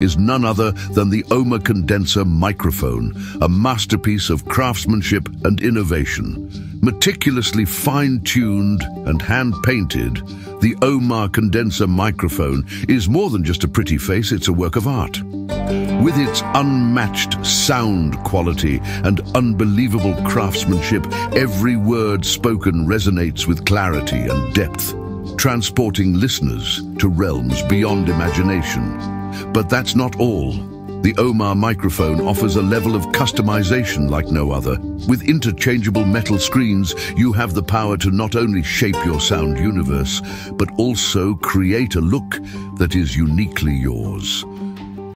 is none other than the OHMA condenser microphone, a masterpiece of craftsmanship and innovation. Meticulously fine-tuned and hand-painted, the OHMA condenser microphone is more than just a pretty face, it's a work of art. With its unmatched sound quality and unbelievable craftsmanship, every word spoken resonates with clarity and depth, transporting listeners to realms beyond imagination. But that's not all. The OHMA microphone offers a level of customization like no other. With interchangeable metal screens, you have the power to not only shape your sound universe, but also create a look that is uniquely yours.